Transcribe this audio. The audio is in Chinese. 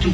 就